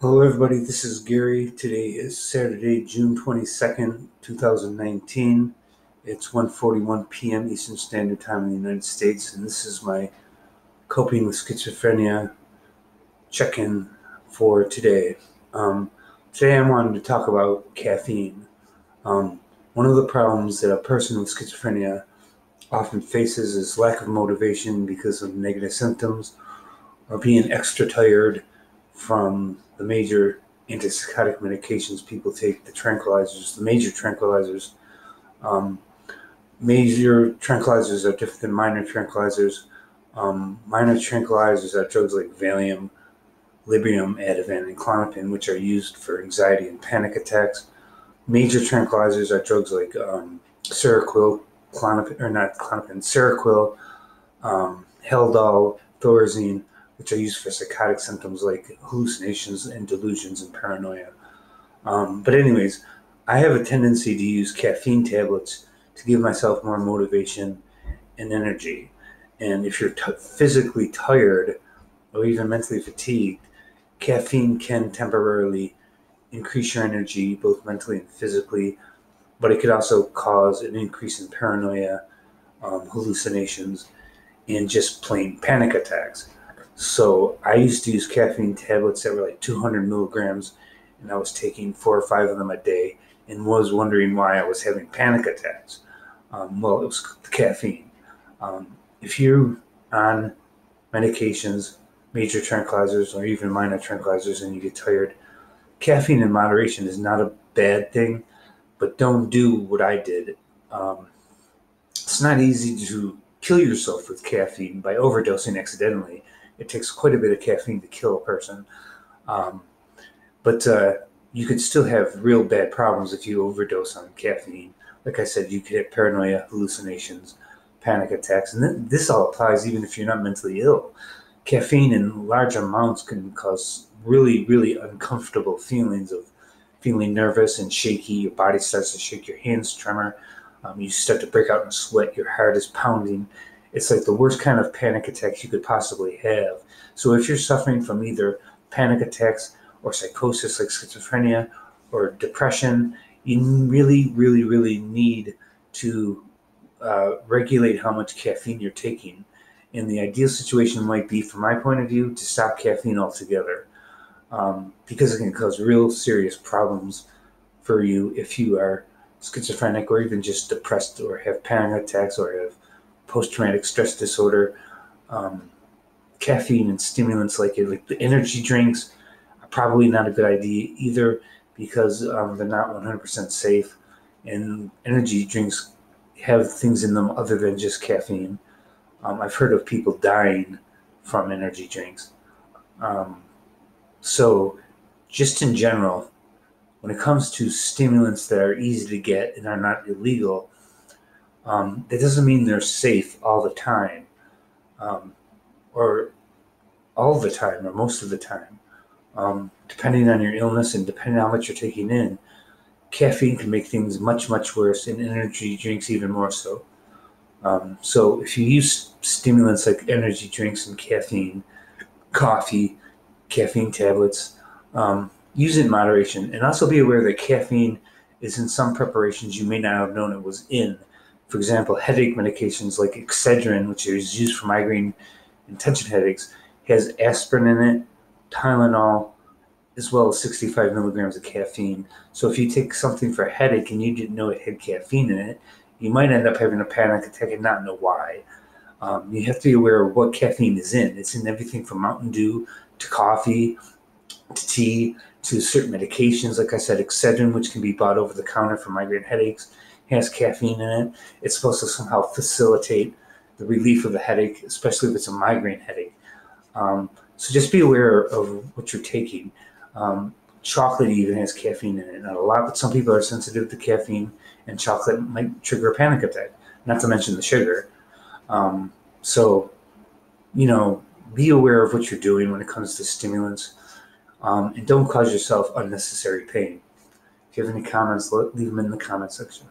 Hello, everybody. This is Gary. Today is Saturday, June 22nd, 2019. It's 1:41 p.m. Eastern Standard Time in the United States, and this is my coping with schizophrenia check-in for today. Um, today, I wanted to talk about caffeine. Um, one of the problems that a person with schizophrenia often faces is lack of motivation because of negative symptoms or being extra tired from the major antipsychotic medications people take, the tranquilizers, the major tranquilizers. Um, major tranquilizers are different than minor tranquilizers. Um, minor tranquilizers are drugs like Valium, Librium, Ativan, and Klonopin, which are used for anxiety and panic attacks. Major tranquilizers are drugs like um, Seroquel, Klonopin, or not Klonopin, Seroquel, um, Haldol, Thorazine, which are used for psychotic symptoms like hallucinations and delusions and paranoia. Um, but, anyways, I have a tendency to use caffeine tablets to give myself more motivation and energy. And if you're t- physically tired or even mentally fatigued, caffeine can temporarily increase your energy, both mentally and physically, but it could also cause an increase in paranoia, um, hallucinations, and just plain panic attacks. So I used to use caffeine tablets that were like 200 milligrams, and I was taking four or five of them a day, and was wondering why I was having panic attacks. Um, well, it was the caffeine. Um, if you're on medications, major tranquilizers, or even minor tranquilizers, and you get tired, caffeine in moderation is not a bad thing, but don't do what I did. Um, it's not easy to kill yourself with caffeine by overdosing accidentally it takes quite a bit of caffeine to kill a person. Um, but uh, you could still have real bad problems if you overdose on caffeine. Like I said, you could have paranoia, hallucinations, panic attacks, and th- this all applies even if you're not mentally ill. Caffeine in large amounts can cause really, really uncomfortable feelings of feeling nervous and shaky. Your body starts to shake, your hands tremor, um, you start to break out in sweat, your heart is pounding, it's like the worst kind of panic attacks you could possibly have. So if you're suffering from either panic attacks or psychosis like schizophrenia or depression, you really, really, really need to uh, regulate how much caffeine you're taking. And the ideal situation might be, from my point of view, to stop caffeine altogether um, because it can cause real serious problems for you if you are schizophrenic or even just depressed or have panic attacks or have post traumatic stress disorder. Um, caffeine and stimulants like it, like the energy drinks, are probably not a good idea either because um, they're not 100% safe. And energy drinks have things in them other than just caffeine. Um, I've heard of people dying from energy drinks. Um, so, just in general, when it comes to stimulants that are easy to get and are not illegal, um, that doesn't mean they're safe all the time, um, or all the time, or most of the time. Um, depending on your illness and depending on what you're taking in, caffeine can make things much, much worse, and energy drinks even more so. Um, so if you use stimulants like energy drinks and caffeine, coffee, caffeine tablets, um, use it in moderation, and also be aware that caffeine is in some preparations you may not have known it was in for example, headache medications like Excedrin, which is used for migraine and tension headaches, has aspirin in it, Tylenol, as well as 65 milligrams of caffeine. So if you take something for a headache and you didn't know it had caffeine in it, you might end up having a panic attack and not know why. Um, you have to be aware of what caffeine is in. It's in everything from Mountain Dew to coffee to tea to certain medications. Like I said, Excedrin, which can be bought over the counter for migraine headaches, has caffeine in it. It's supposed to somehow facilitate the relief of the headache, especially if it's a migraine headache. Um, so just be aware of what you're taking. Um, chocolate even has caffeine in it. Not a lot, but some people are sensitive to caffeine, and chocolate might trigger a panic attack. Not to mention the sugar. Um, so, you know, be aware of what you're doing when it comes to stimulants, um, and don't cause yourself unnecessary pain. If you have any comments, leave them in the comment section.